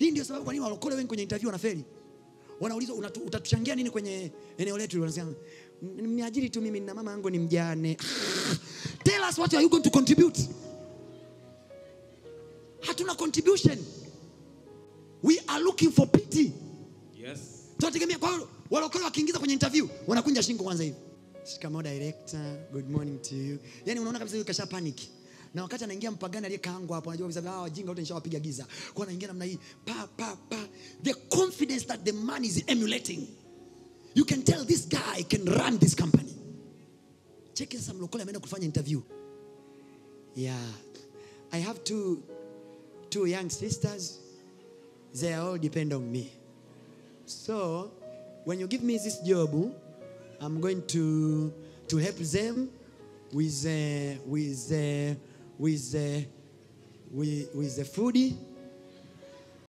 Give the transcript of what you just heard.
hii ndio sababu kwa nini walokole wengi kwenye interview wanafeli. Wanaulizwa utatuchangia nini kwenye eneo letu? Wanasema "N- niajiri tu mimi na mama yangu ni mjane. Tell us what are you going to contribute? Hatuna contribution. We are looking for pity. Yes. tunategemea kwa hiyo walokole wakiingiza kwenye interview wanakunja shingo kwanza hivi. Shikamo director. Good morning to you. Yaani unaona kabisa yule kasha panic na wakati anaingia mpagani aliyekaangwa hapo anajua kabisa hawa wajinga wote nishawapiga giza. Kwa anaingia namna hii pa pa pa. The confidence that the man is emulating. You can tell this guy can run this company. Cheki sasa mlokole ameenda kufanya interview. Yeah. I have two two young sisters. They all depend on me. So, when you give me this job, I'm going to to help them with uh, with uh, with uh, with with the food